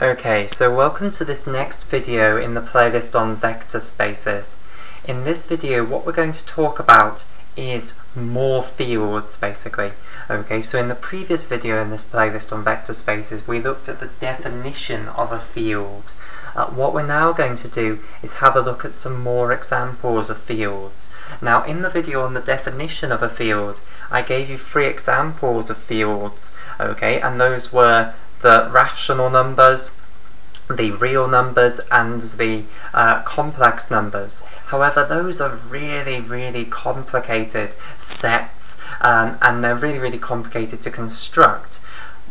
Okay, so welcome to this next video in the playlist on vector spaces. In this video what we're going to talk about is more fields basically. Okay, so in the previous video in this playlist on vector spaces we looked at the definition of a field. Uh, what we're now going to do is have a look at some more examples of fields. Now in the video on the definition of a field I gave you three examples of fields, okay, and those were the rational numbers, the real numbers and the uh, complex numbers. However, those are really, really complicated sets um, and they're really, really complicated to construct.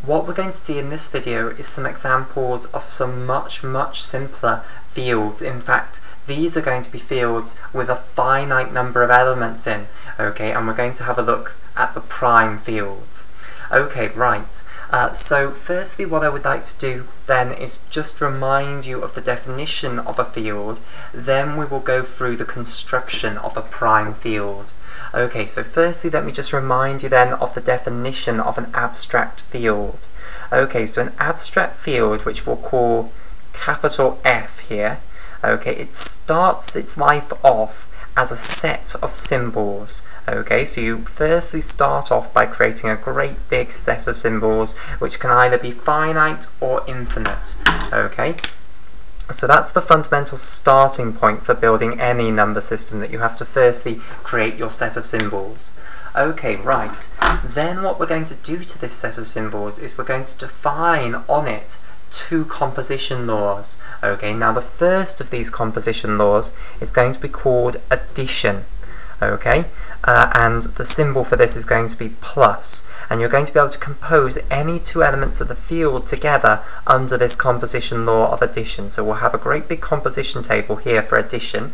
What we're going to see in this video is some examples of some much, much simpler fields. In fact, these are going to be fields with a finite number of elements in, okay, and we're going to have a look at the prime fields. Okay, right. Uh, so firstly what I would like to do then is just remind you of the definition of a field, then we will go through the construction of a prime field. Okay, so firstly let me just remind you then of the definition of an abstract field. Okay, so an abstract field which we'll call capital F here, okay, it starts its life off as a set of symbols. Okay, so you firstly start off by creating a great big set of symbols which can either be finite or infinite. Okay, so that's the fundamental starting point for building any number system that you have to firstly create your set of symbols. Okay, right. Then what we're going to do to this set of symbols is we're going to define on it two composition laws. Okay, now the first of these composition laws is going to be called addition. Okay, uh, and the symbol for this is going to be plus, and you're going to be able to compose any two elements of the field together under this composition law of addition. So we'll have a great big composition table here for addition.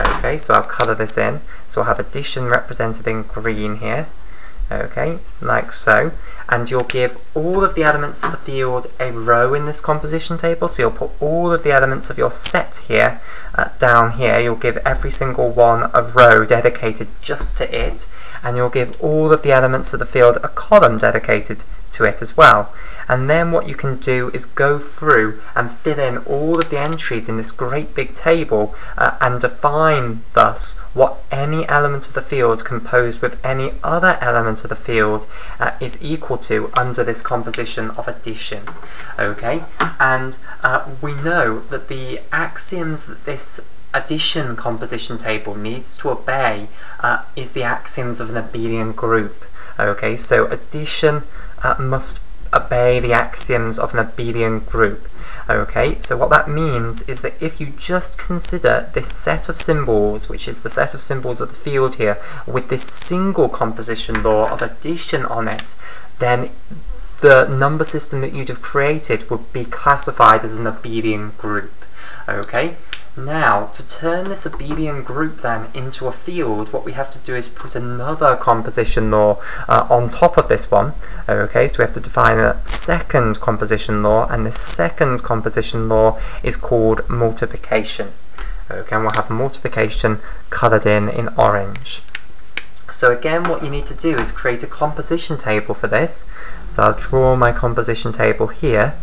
Okay, so I'll colour this in. So I'll have addition represented in green here okay, like so, and you'll give all of the elements of the field a row in this composition table, so you'll put all of the elements of your set here uh, down here, you'll give every single one a row dedicated just to it, and you'll give all of the elements of the field a column dedicated to it as well. And then what you can do is go through and fill in all of the entries in this great big table uh, and define thus what any element of the field composed with any other element of the field uh, is equal to under this composition of addition. Okay, and uh, we know that the axioms that this addition composition table needs to obey uh, is the axioms of an abelian group. Okay, so addition uh, must obey the axioms of an abelian group. Okay, so what that means is that if you just consider this set of symbols, which is the set of symbols of the field here, with this single composition law of addition on it, then the number system that you'd have created would be classified as an abelian group. Okay, now, to turn this abelian group then into a field, what we have to do is put another composition law uh, on top of this one. Okay, so we have to define a second composition law, and this second composition law is called multiplication. Okay, and we'll have multiplication coloured in in orange. So again, what you need to do is create a composition table for this. So I'll draw my composition table here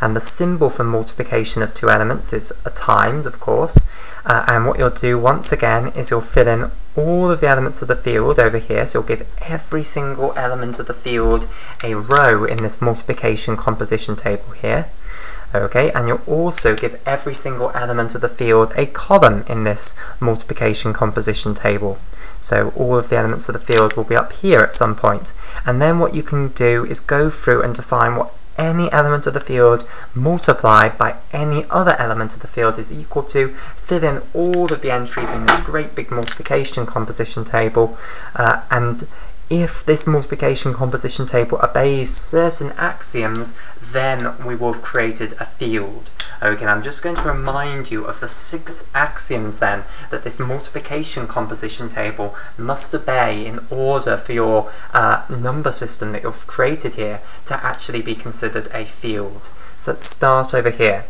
and the symbol for multiplication of two elements is a times, of course, uh, and what you'll do once again is you'll fill in all of the elements of the field over here, so you'll give every single element of the field a row in this multiplication composition table here. Okay, and you'll also give every single element of the field a column in this multiplication composition table. So all of the elements of the field will be up here at some point. And then what you can do is go through and define what any element of the field multiplied by any other element of the field is equal to, fill in all of the entries in this great big multiplication composition table, uh, and if this multiplication composition table obeys certain axioms, then we will have created a field. Okay, I'm just going to remind you of the six axioms then that this multiplication composition table must obey in order for your uh, number system that you've created here to actually be considered a field. So let's start over here.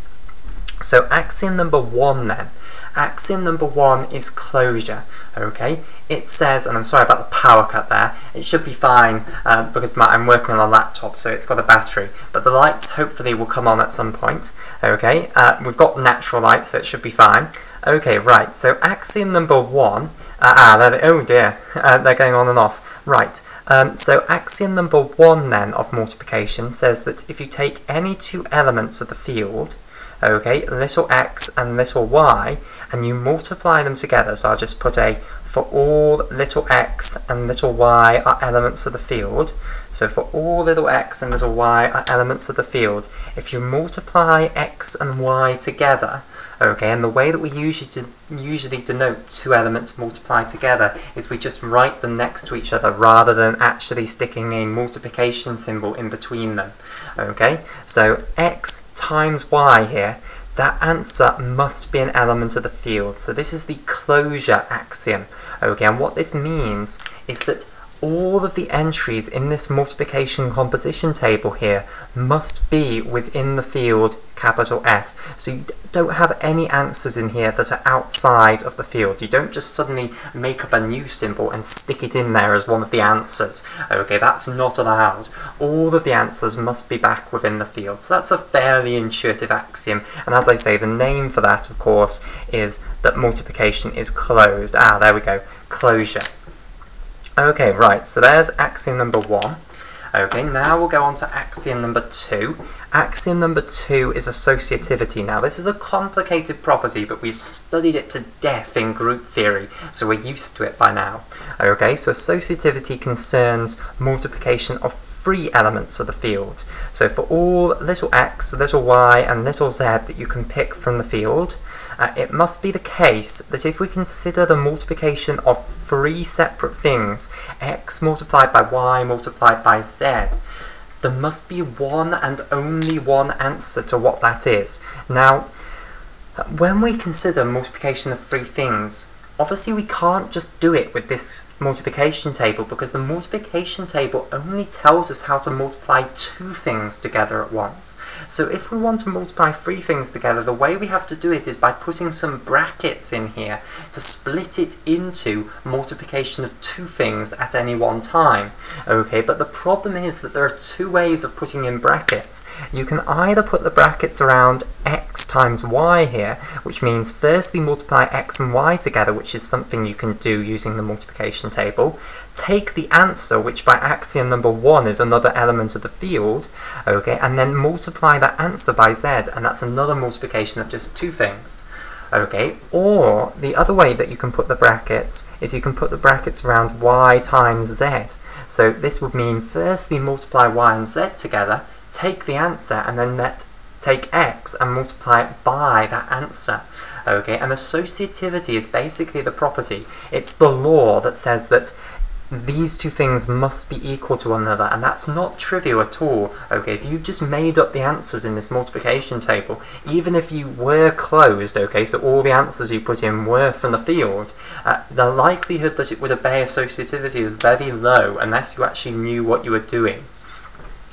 So axiom number one then axiom number one is closure, okay? It says, and I'm sorry about the power cut there, it should be fine uh, because my, I'm working on a laptop so it's got a battery, but the lights hopefully will come on at some point, okay? Uh, we've got natural light so it should be fine. Okay, right, so axiom number one, uh, ah, they, oh dear, uh, they're going on and off. Right, um, so axiom number one then of multiplication says that if you take any two elements of the field, okay, little x and little y, and you multiply them together, so I'll just put a for all little x and little y are elements of the field, so for all little x and little y are elements of the field, if you multiply x and y together, Okay, and the way that we usually usually denote two elements multiplied together is we just write them next to each other rather than actually sticking a multiplication symbol in between them. Okay, so x times y here, that answer must be an element of the field. So this is the closure axiom. Okay, and what this means is that all of the entries in this multiplication composition table here must be within the field capital F. So you don't have any answers in here that are outside of the field. You don't just suddenly make up a new symbol and stick it in there as one of the answers. Okay, that's not allowed. All of the answers must be back within the field. So that's a fairly intuitive axiom. And as I say, the name for that, of course, is that multiplication is closed. Ah, there we go. Closure. Okay, right, so there's axiom number one. Okay, now we'll go on to axiom number two. Axiom number two is associativity. Now, this is a complicated property, but we've studied it to death in group theory, so we're used to it by now. Okay, so associativity concerns multiplication of three elements of the field. So for all little x, little y, and little z that you can pick from the field, uh, it must be the case that if we consider the multiplication of three separate things, x multiplied by y multiplied by z, there must be one and only one answer to what that is. Now, when we consider multiplication of three things, Obviously we can't just do it with this multiplication table because the multiplication table only tells us how to multiply two things together at once. So if we want to multiply three things together, the way we have to do it is by putting some brackets in here to split it into multiplication of two things at any one time. Okay, but the problem is that there are two ways of putting in brackets. You can either put the brackets around x times y here, which means firstly multiply x and y together, which is something you can do using the multiplication table. Take the answer, which by axiom number one is another element of the field, okay, and then multiply that answer by z, and that's another multiplication of just two things. Okay, or the other way that you can put the brackets is you can put the brackets around y times z. So this would mean firstly multiply y and z together, take the answer, and then let take x and multiply it by that answer. Okay, and associativity is basically the property. It's the law that says that these two things must be equal to one another, and that's not trivial at all. Okay, if you just made up the answers in this multiplication table, even if you were closed, okay, so all the answers you put in were from the field, uh, the likelihood that it would obey associativity is very low unless you actually knew what you were doing.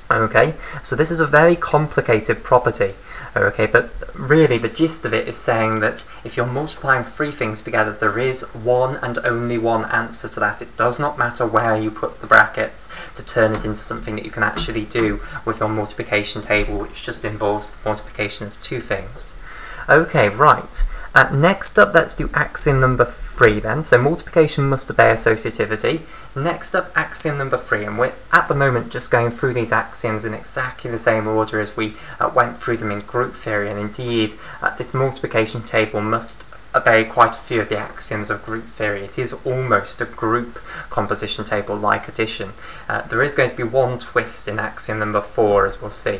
Okay, so this is a very complicated property. Okay, but really the gist of it is saying that if you're multiplying three things together, there is one and only one answer to that. It does not matter where you put the brackets to turn it into something that you can actually do with your multiplication table, which just involves the multiplication of two things. Okay, right. Uh, next up, let's do axiom number three then. So multiplication must obey associativity. Next up, axiom number three, and we're at the moment just going through these axioms in exactly the same order as we uh, went through them in group theory, and indeed, uh, this multiplication table must obey quite a few of the axioms of group theory. It is almost a group composition table like addition. Uh, there is going to be one twist in axiom number four, as we'll see.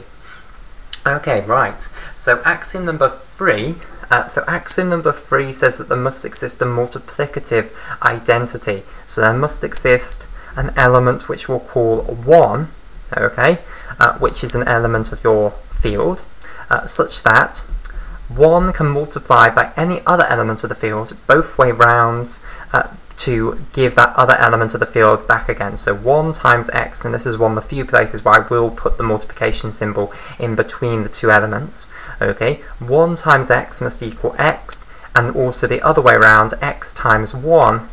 Okay, right. So axiom number three uh, so axiom number three says that there must exist a multiplicative identity. So there must exist an element which we'll call 1, okay, uh, which is an element of your field, uh, such that 1 can multiply by any other element of the field both way rounds uh, to give that other element of the field back again. So 1 times x, and this is one of the few places where I will put the multiplication symbol in between the two elements. Okay, 1 times x must equal x, and also the other way around, x times 1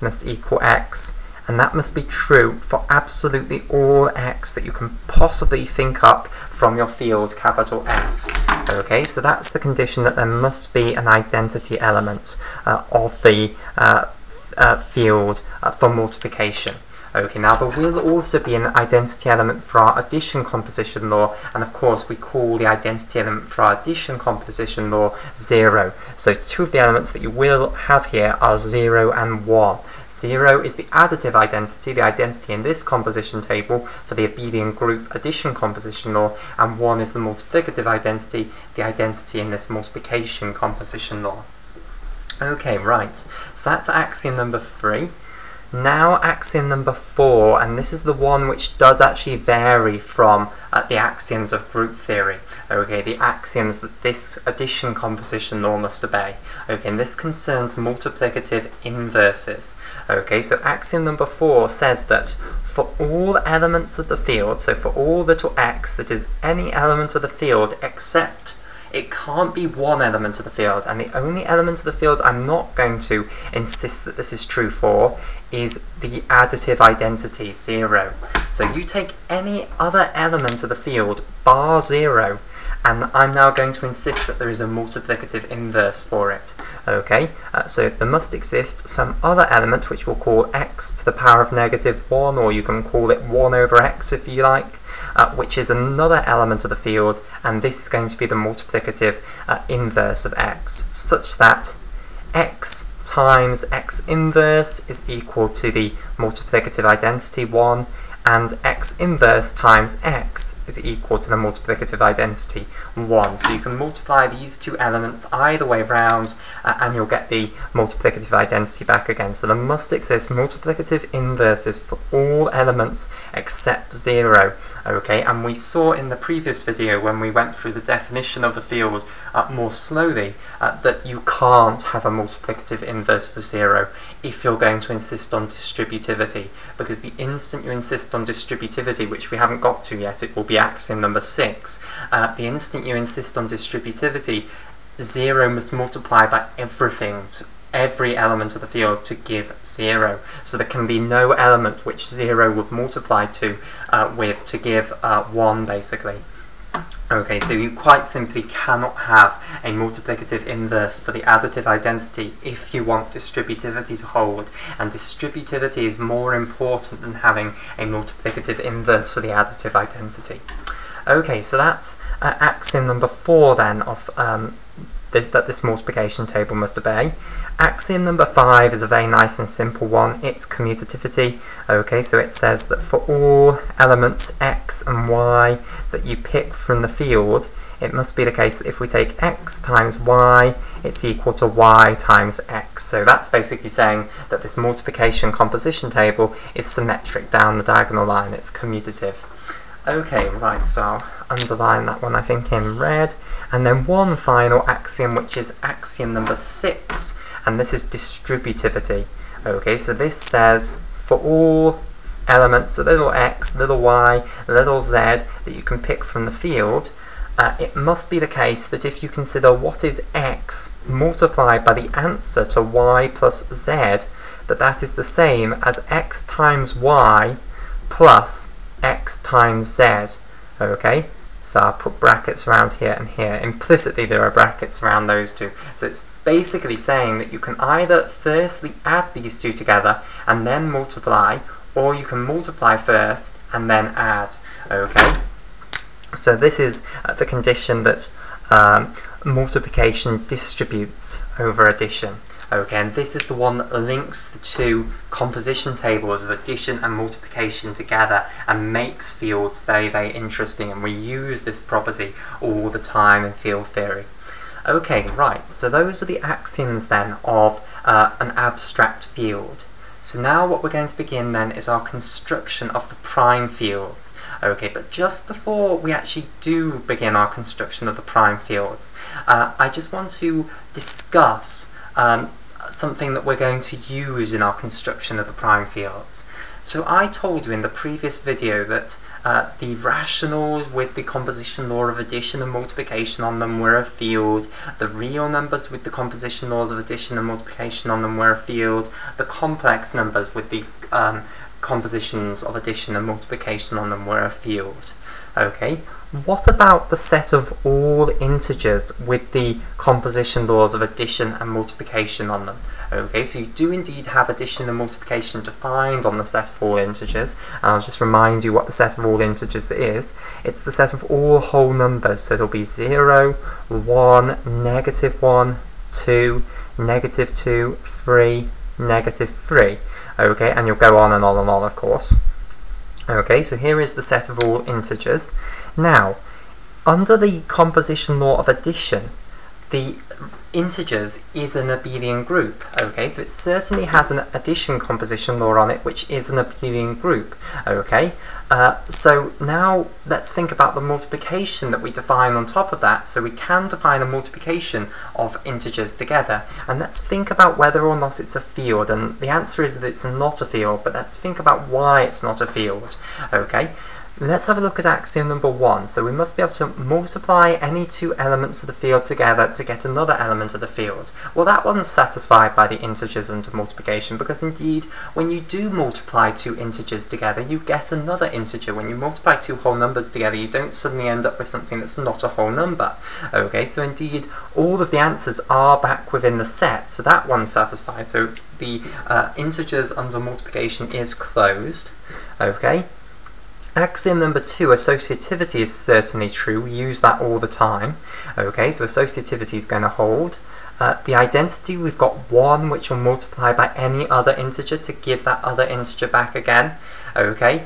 must equal x, and that must be true for absolutely all x that you can possibly think up from your field capital F. Okay, so that's the condition that there must be an identity element uh, of the uh, uh, field uh, for multiplication. Okay, now there will also be an identity element for our addition composition law, and of course we call the identity element for our addition composition law 0. So two of the elements that you will have here are 0 and 1. 0 is the additive identity, the identity in this composition table for the abelian group addition composition law, and 1 is the multiplicative identity, the identity in this multiplication composition law. Okay, right, so that's axiom number 3. Now axiom number four, and this is the one which does actually vary from uh, the axioms of group theory. Okay, the axioms that this addition composition law must obey. Okay, and this concerns multiplicative inverses. Okay, so axiom number four says that for all elements of the field, so for all little x that is any element of the field except it can't be one element of the field, and the only element of the field I'm not going to insist that this is true for is the additive identity, 0. So you take any other element of the field, bar 0, and I'm now going to insist that there is a multiplicative inverse for it. Okay, uh, so there must exist some other element which we'll call x to the power of negative 1, or you can call it 1 over x if you like, uh, which is another element of the field, and this is going to be the multiplicative uh, inverse of x, such that x times x inverse is equal to the multiplicative identity 1, and x inverse times x is equal to the multiplicative identity 1. So you can multiply these two elements either way round uh, and you'll get the multiplicative identity back again. So there must exist multiplicative inverses for all elements except 0. Okay, and we saw in the previous video when we went through the definition of a field uh, more slowly uh, that you can't have a multiplicative inverse for 0 if you're going to insist on distributivity because the instant you insist on distributivity, which we haven't got to yet, it will be axiom number 6, uh, the instant you insist on distributivity, 0 must multiply by everything, every element of the field to give 0. So there can be no element which 0 would multiply to uh, with to give uh, 1 basically. Okay, so you quite simply cannot have a multiplicative inverse for the additive identity if you want distributivity to hold, and distributivity is more important than having a multiplicative inverse for the additive identity. Okay, so that's uh, axiom number four then of um, that this multiplication table must obey. Axiom number five is a very nice and simple one. It's commutativity. Okay, so it says that for all elements x and y that you pick from the field, it must be the case that if we take x times y, it's equal to y times x. So that's basically saying that this multiplication composition table is symmetric down the diagonal line. It's commutative. Okay, right, so underline that one I think in red. And then one final axiom, which is axiom number six, and this is distributivity. Okay, so this says for all elements, a little x, little y, little z that you can pick from the field, uh, it must be the case that if you consider what is x multiplied by the answer to y plus z, that that is the same as x times y plus x times z. Okay, so I'll put brackets around here and here. Implicitly there are brackets around those two. So it's basically saying that you can either firstly add these two together and then multiply, or you can multiply first and then add. Okay? So this is uh, the condition that um, multiplication distributes over addition. Okay, and this is the one that links the two composition tables of addition and multiplication together and makes fields very, very interesting, and we use this property all the time in field theory. Okay, right, so those are the axioms then of uh, an abstract field. So now what we're going to begin then is our construction of the prime fields. Okay, but just before we actually do begin our construction of the prime fields, uh, I just want to discuss um, something that we're going to use in our construction of the prime fields. So I told you in the previous video that uh, the rationals with the composition law of addition and multiplication on them were a field, the real numbers with the composition laws of addition and multiplication on them were a field, the complex numbers with the um, compositions of addition and multiplication on them were a field. Okay, what about the set of all integers with the composition laws of addition and multiplication on them? Okay, so you do indeed have addition and multiplication defined on the set of all integers. And I'll just remind you what the set of all integers is. It's the set of all whole numbers, so it'll be 0, 1, negative 1, 2, negative 2, 3, negative 3. Okay, and you'll go on and on and on, of course. Okay, so here is the set of all integers. Now, under the composition law of addition, the integers is an abelian group. Okay, so it certainly has an addition composition law on it, which is an abelian group. Okay, uh, so now let's think about the multiplication that we define on top of that. So we can define a multiplication of integers together. And let's think about whether or not it's a field. And the answer is that it's not a field, but let's think about why it's not a field. Okay. Let's have a look at axiom number one. So we must be able to multiply any two elements of the field together to get another element of the field. Well, that one's satisfied by the integers under multiplication because indeed, when you do multiply two integers together, you get another integer. When you multiply two whole numbers together, you don't suddenly end up with something that's not a whole number. Okay, so indeed, all of the answers are back within the set, so that one's satisfied. So the uh, integers under multiplication is closed. Okay, Axiom number two, associativity is certainly true. We use that all the time. Okay, so associativity is going to hold. Uh, the identity, we've got 1, which will multiply by any other integer to give that other integer back again. Okay,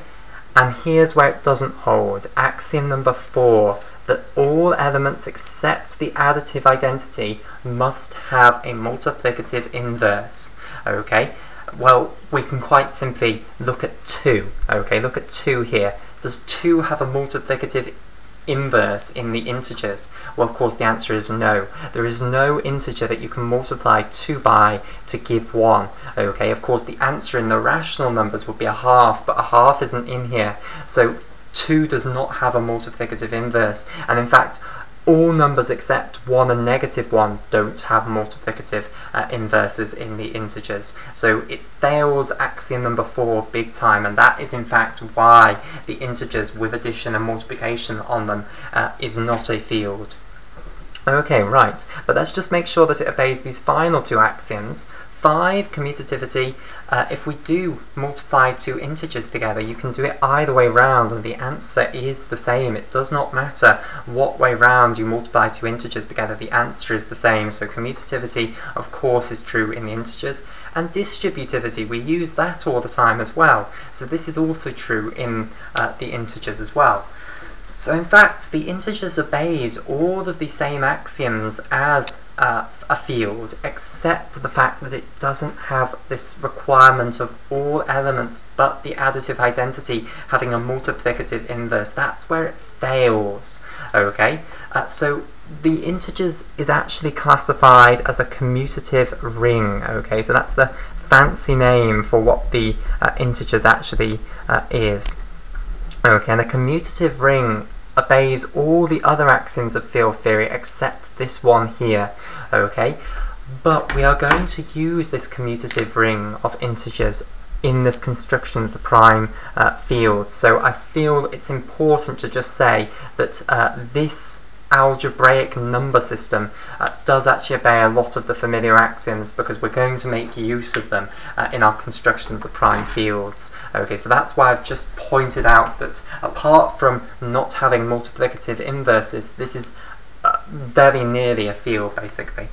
and here's where it doesn't hold. Axiom number 4, that all elements except the additive identity must have a multiplicative inverse. Okay, well, we can quite simply look at 2. Okay, look at 2 here. Does 2 have a multiplicative inverse in the integers? Well, of course, the answer is no. There is no integer that you can multiply 2 by to give 1. Okay, of course, the answer in the rational numbers would be a half, but a half isn't in here. So 2 does not have a multiplicative inverse. And in fact, all numbers except 1 and negative 1 don't have multiplicative uh, inverses in the integers. So it fails axiom number 4 big time, and that is in fact why the integers with addition and multiplication on them uh, is not a field. Okay, right, but let's just make sure that it obeys these final two axioms. 5, commutativity, uh, if we do multiply two integers together, you can do it either way round, and the answer is the same. It does not matter what way round you multiply two integers together, the answer is the same. So commutativity, of course, is true in the integers. And distributivity, we use that all the time as well. So this is also true in uh, the integers as well. So in fact, the integers obeys all of the same axioms as uh, a field, except the fact that it doesn't have this requirement of all elements but the additive identity having a multiplicative inverse. That's where it fails, okay? Uh, so the integers is actually classified as a commutative ring, okay? So that's the fancy name for what the uh, integers actually uh, is. Okay, and the commutative ring obeys all the other axioms of field theory except this one here. Okay, but we are going to use this commutative ring of integers in this construction of the prime uh, field. So I feel it's important to just say that uh, this algebraic number system uh, does actually obey a lot of the familiar axioms because we're going to make use of them uh, in our construction of the prime fields. Okay, so that's why I've just pointed out that apart from not having multiplicative inverses, this is uh, very nearly a field basically.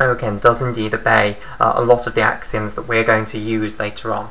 Okay, and does indeed obey uh, a lot of the axioms that we're going to use later on.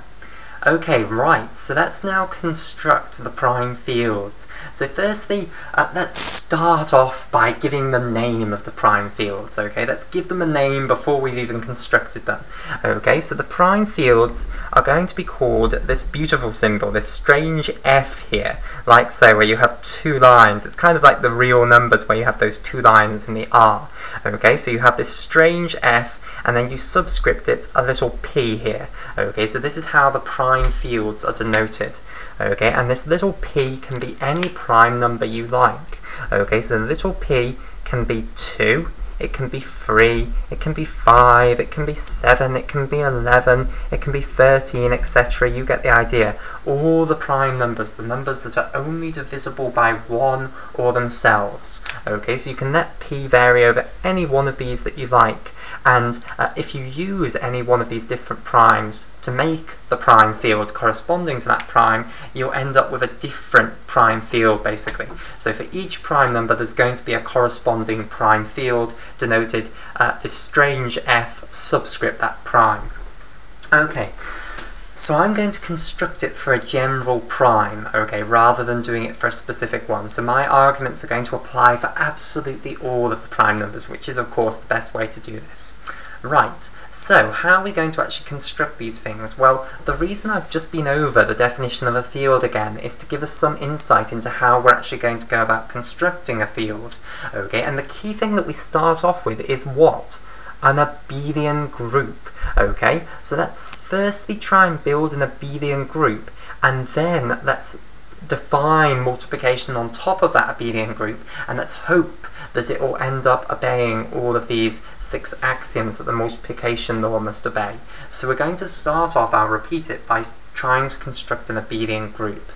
Okay, right, so let's now construct the prime fields. So firstly, uh, let's start off by giving the name of the prime fields, okay? Let's give them a name before we've even constructed them. Okay, so the prime fields are going to be called this beautiful symbol, this strange F here, like so, where you have two lines. It's kind of like the real numbers where you have those two lines in the R. Okay, so you have this strange F, and then you subscript it a little p here. Okay, so this is how the prime fields are denoted. Okay, and this little p can be any prime number you like. Okay, so the little p can be 2, it can be 3, it can be 5, it can be 7, it can be 11, it can be 13, etc. You get the idea. All the prime numbers, the numbers that are only divisible by 1 or themselves. Okay, so you can let p vary over any one of these that you like. And uh, if you use any one of these different primes to make the prime field corresponding to that prime, you'll end up with a different prime field basically. So for each prime number there's going to be a corresponding prime field denoted uh, this strange f subscript that prime. Okay, so I'm going to construct it for a general prime, okay, rather than doing it for a specific one. So my arguments are going to apply for absolutely all of the prime numbers, which is of course the best way to do this. Right, so how are we going to actually construct these things? Well, the reason I've just been over the definition of a field again is to give us some insight into how we're actually going to go about constructing a field. Okay, and the key thing that we start off with is what? An abelian group. Okay, so let's firstly try and build an abelian group, and then let's define multiplication on top of that abelian group, and let's hope that it will end up obeying all of these six axioms that the multiplication law must obey. So we're going to start off, I'll repeat it, by trying to construct an abelian group.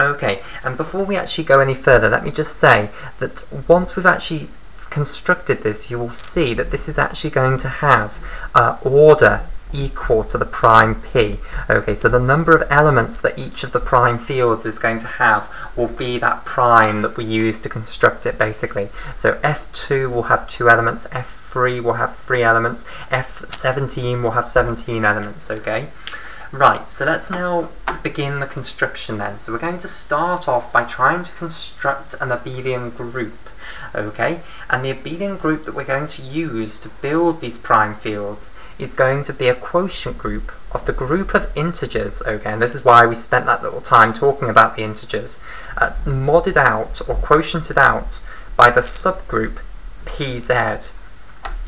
Okay, and before we actually go any further, let me just say that once we've actually constructed this, you will see that this is actually going to have uh, order equal to the prime p. Okay, so the number of elements that each of the prime fields is going to have will be that prime that we use to construct it basically. So f2 will have two elements, f3 will have three elements, f17 will have 17 elements, okay? Right, so let's now begin the construction then. So we're going to start off by trying to construct an abelian group okay? And the abelian group that we're going to use to build these prime fields is going to be a quotient group of the group of integers, okay, and this is why we spent that little time talking about the integers, uh, modded out or quotiented out by the subgroup pz.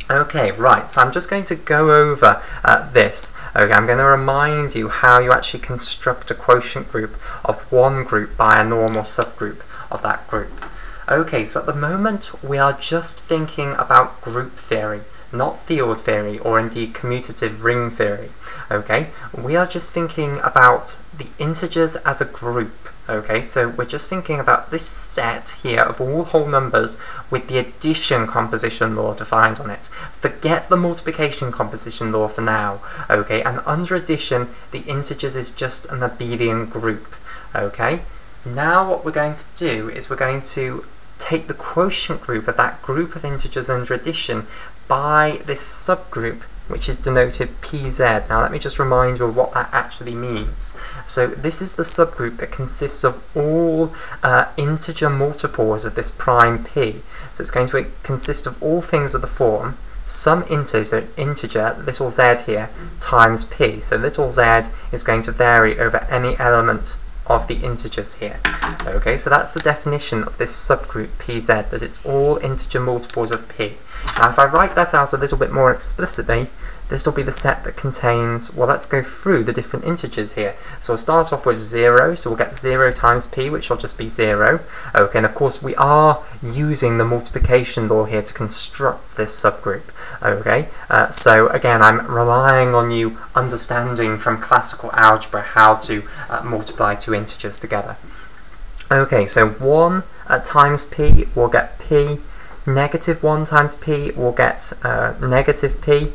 Okay, right, so I'm just going to go over uh, this. Okay, I'm going to remind you how you actually construct a quotient group of one group by a normal subgroup of that group. Okay, so at the moment we are just thinking about group theory, not field theory or indeed commutative ring theory. Okay, we are just thinking about the integers as a group. Okay, so we're just thinking about this set here of all whole numbers with the addition composition law defined on it. Forget the multiplication composition law for now. Okay, and under addition, the integers is just an abelian group. Okay, now what we're going to do is we're going to take the quotient group of that group of integers under addition by this subgroup which is denoted pz. Now let me just remind you of what that actually means. So this is the subgroup that consists of all uh, integer multiples of this prime p. So it's going to consist of all things of the form some integer, integer, little z here, times p. So little z is going to vary over any element of the integers here. Okay, so that's the definition of this subgroup pz, that it's all integer multiples of p. Now if I write that out a little bit more explicitly, this will be the set that contains, well let's go through the different integers here. So we'll start off with 0, so we'll get 0 times p, which will just be 0. Okay, and of course we are using the multiplication law here to construct this subgroup. Okay, uh, so again I'm relying on you understanding from classical algebra how to uh, multiply two integers together. Okay, so 1 uh, times p will get p, negative 1 times p will get uh, negative p,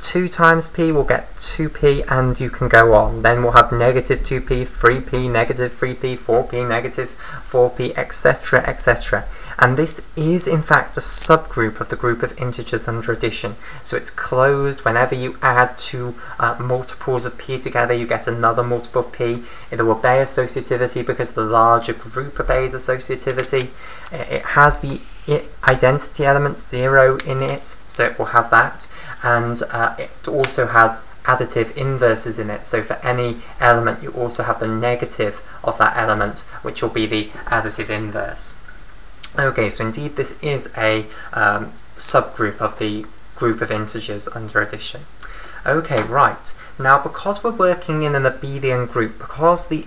2 times p will get 2p and you can go on. Then we'll have negative 2p, 3p, negative 3p, 4p, negative 4p, etc, etc. And this is in fact a subgroup of the group of integers under addition. So it's closed whenever you add two uh, multiples of p together you get another multiple of p. It will obey associativity because the larger group obeys associativity. It has the identity element 0 in it, so it will have that and uh, it also has additive inverses in it so for any element you also have the negative of that element which will be the additive inverse. Okay, so indeed this is a um, subgroup of the group of integers under addition. Okay, right. Now because we're working in an abelian group, because the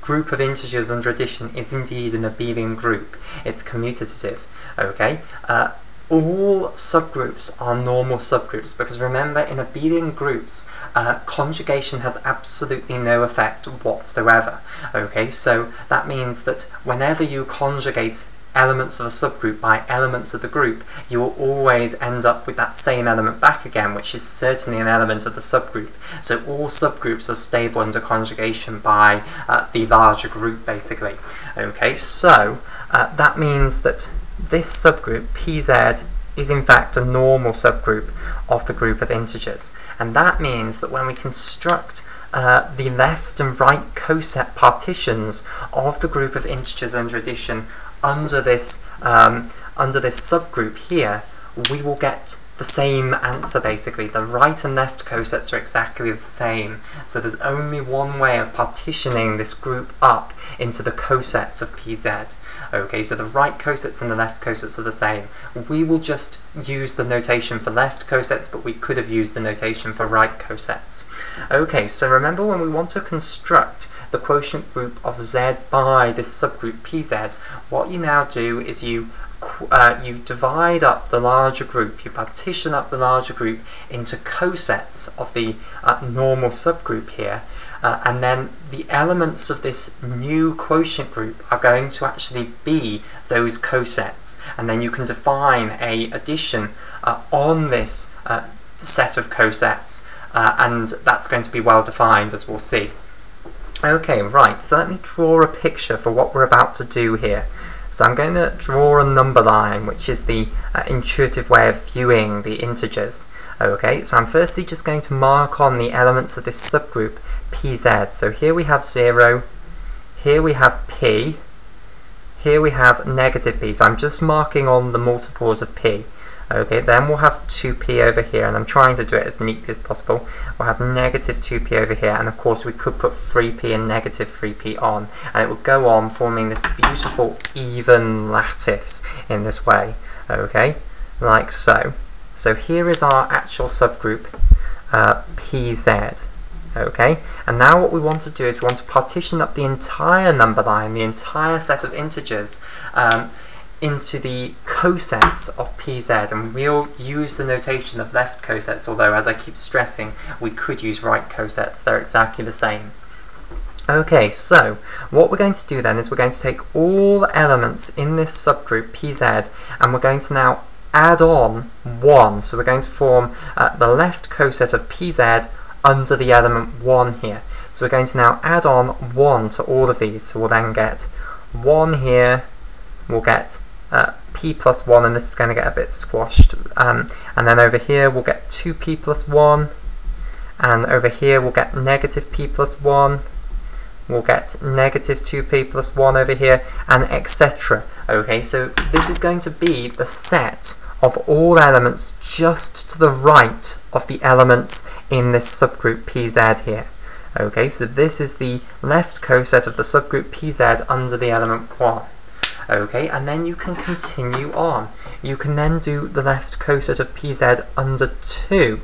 group of integers under addition is indeed an abelian group, it's commutative, okay? Uh, all subgroups are normal subgroups because remember in abelian groups uh, conjugation has absolutely no effect whatsoever okay so that means that whenever you conjugate elements of a subgroup by elements of the group, you will always end up with that same element back again, which is certainly an element of the subgroup. So all subgroups are stable under conjugation by uh, the larger group, basically. Okay, so uh, that means that this subgroup, pz, is in fact a normal subgroup of the group of integers. And that means that when we construct uh, the left and right coset partitions of the group of integers under addition under this um, under this subgroup here, we will get the same answer basically. The right and left cosets are exactly the same. So there's only one way of partitioning this group up into the cosets of PZ. Okay, so the right cosets and the left cosets are the same. We will just use the notation for left cosets, but we could have used the notation for right cosets. Okay, so remember when we want to construct the quotient group of z by this subgroup pz, what you now do is you uh, you divide up the larger group, you partition up the larger group into cosets of the uh, normal subgroup here, uh, and then the elements of this new quotient group are going to actually be those cosets, and then you can define a addition uh, on this uh, set of cosets, uh, and that's going to be well defined as we'll see. Okay, right, so let me draw a picture for what we're about to do here. So I'm going to draw a number line, which is the uh, intuitive way of viewing the integers. Okay, so I'm firstly just going to mark on the elements of this subgroup pz. So here we have 0, here we have p, here we have negative p. So I'm just marking on the multiples of p. Okay, then we'll have 2p over here, and I'm trying to do it as neatly as possible. We'll have negative 2p over here, and of course we could put 3p and negative 3p on, and it would go on forming this beautiful even lattice in this way. Okay, like so. So here is our actual subgroup, uh, pz. Okay, and now what we want to do is we want to partition up the entire number line, the entire set of integers, um, into the cosets of pz and we'll use the notation of left cosets although as I keep stressing we could use right cosets. They're exactly the same. Okay so what we're going to do then is we're going to take all the elements in this subgroup pz and we're going to now add on 1 so we're going to form uh, the left coset of pz under the element 1 here. So we're going to now add on 1 to all of these. So we'll then get 1 here we'll get uh, p plus 1, and this is going to get a bit squashed. Um, and then over here we'll get 2p plus 1, and over here we'll get negative p plus 1, we'll get negative 2p plus 1 over here, and etc. Okay, so this is going to be the set of all elements just to the right of the elements in this subgroup pz here. Okay, so this is the left coset of the subgroup pz under the element 1 okay and then you can continue on. You can then do the left coset of pz under 2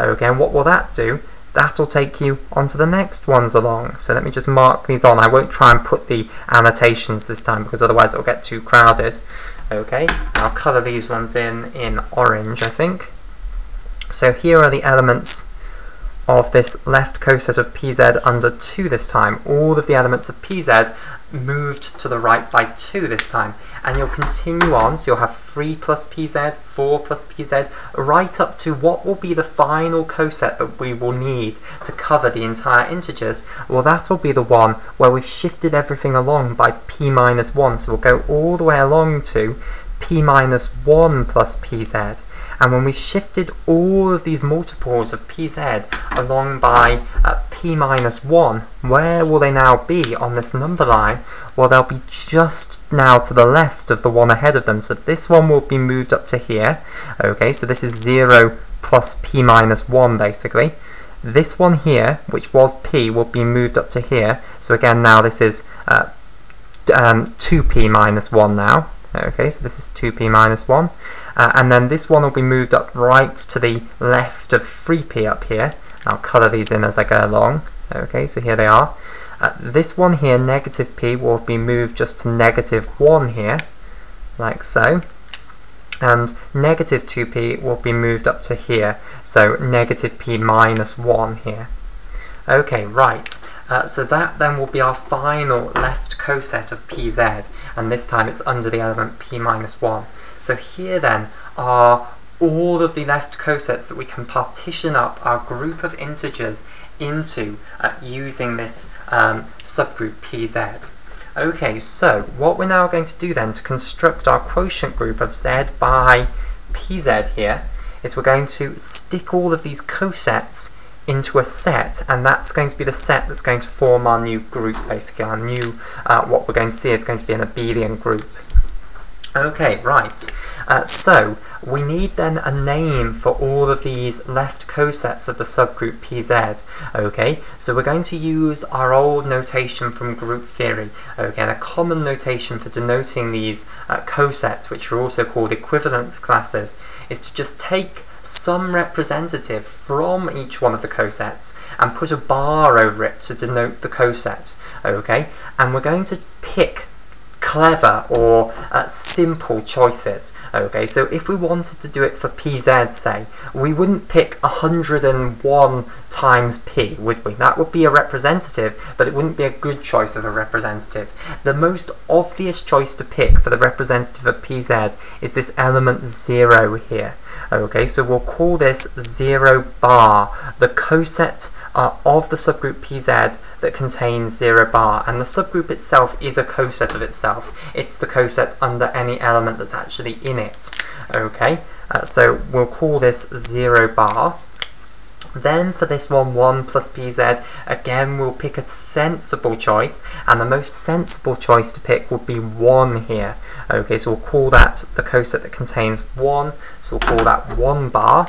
okay and what will that do? That'll take you onto the next ones along. So let me just mark these on. I won't try and put the annotations this time because otherwise it'll get too crowded. Okay I'll colour these ones in in orange I think. So here are the elements of this left coset of pz under 2 this time. All of the elements of pz moved to the right by 2 this time. And you'll continue on, so you'll have 3 plus pz, 4 plus pz, right up to what will be the final coset that we will need to cover the entire integers. Well, that'll be the one where we've shifted everything along by p minus 1. So we'll go all the way along to p minus 1 plus pz. And when we shifted all of these multiples of pz along by uh, p minus 1, where will they now be on this number line? Well, they'll be just now to the left of the one ahead of them. So this one will be moved up to here. Okay, so this is 0 plus p minus 1, basically. This one here, which was p, will be moved up to here. So again, now this is uh, um, 2p minus 1 now. Okay, so this is 2p minus 1. Uh, and then this one will be moved up right to the left of 3p up here. I'll colour these in as I go along. Okay, so here they are. Uh, this one here, negative p, will be moved just to negative 1 here, like so. And negative 2p will be moved up to here, so negative p minus 1 here. Okay, right. Uh, so that then will be our final left coset of pz, and this time it's under the element p minus 1. So here then are all of the left cosets that we can partition up our group of integers into uh, using this um, subgroup pz. Okay, so what we're now going to do then to construct our quotient group of z by pz here is we're going to stick all of these cosets into a set and that's going to be the set that's going to form our new group basically our new uh, what we're going to see is going to be an abelian group okay right uh, so we need then a name for all of these left cosets of the subgroup PZ. Okay, so we're going to use our old notation from group theory. Okay, and a common notation for denoting these uh, cosets, which are also called equivalence classes, is to just take some representative from each one of the cosets and put a bar over it to denote the coset. Okay, and we're going to pick clever or uh, simple choices. Okay, so if we wanted to do it for pz, say, we wouldn't pick 101 times p, would we? That would be a representative, but it wouldn't be a good choice of a representative. The most obvious choice to pick for the representative of pz is this element 0 here. Okay, so we'll call this 0 bar, the coset uh, of the subgroup pz that contains 0 bar, and the subgroup itself is a coset of itself. It's the coset under any element that's actually in it. Okay, uh, so we'll call this 0 bar. Then for this one, 1 plus pz, again we'll pick a sensible choice, and the most sensible choice to pick would be 1 here. Okay, so we'll call that the coset that contains 1, so we'll call that 1 bar.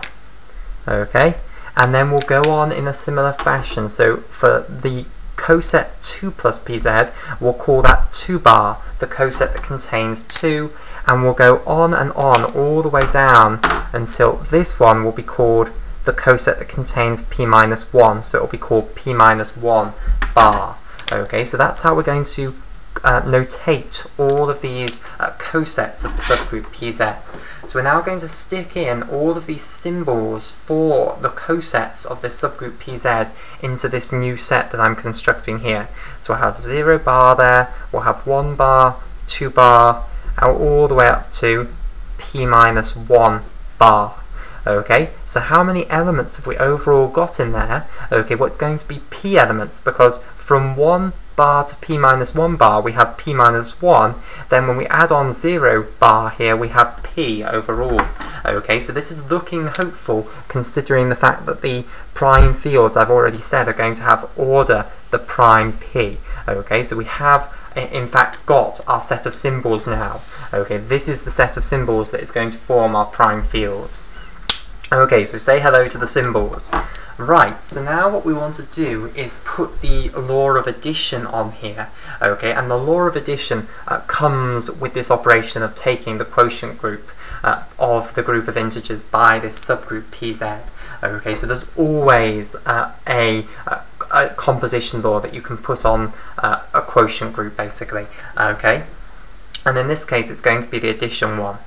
Okay, and then we'll go on in a similar fashion. So for the coset 2 plus pz, we'll call that 2 bar, the coset that contains 2, and we'll go on and on all the way down until this one will be called the coset that contains p minus 1, so it'll be called p minus 1 bar. Okay, so that's how we're going to uh, notate all of these uh, cosets of the subgroup pz. So we're now going to stick in all of these symbols for the cosets of this subgroup pz into this new set that I'm constructing here. So I will have 0 bar there, we'll have 1 bar, 2 bar, all the way up to p minus 1 bar. Okay, so how many elements have we overall got in there? Okay, well it's going to be p elements because from 1 bar to p minus 1 bar, we have p minus 1. Then when we add on 0 bar here, we have p overall. Okay, so this is looking hopeful considering the fact that the prime fields, I've already said, are going to have order the prime p. Okay, so we have in fact got our set of symbols now. Okay, this is the set of symbols that is going to form our prime field. Okay, so say hello to the symbols. Right, so now what we want to do is put the law of addition on here, okay, and the law of addition uh, comes with this operation of taking the quotient group uh, of the group of integers by this subgroup pz. Okay, so there's always uh, a, a, composition law that you can put on uh, a quotient group, basically, okay, and in this case it's going to be the addition one.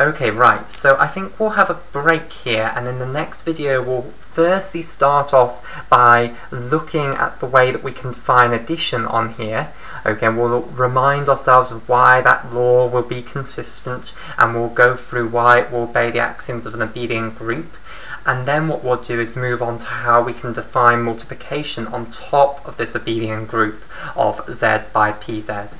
Okay, right, so I think we'll have a break here, and in the next video we'll firstly start off by looking at the way that we can define addition on here. Okay, we'll remind ourselves of why that law will be consistent, and we'll go through why it will obey the axioms of an abelian group. And then what we'll do is move on to how we can define multiplication on top of this abelian group of z by pz.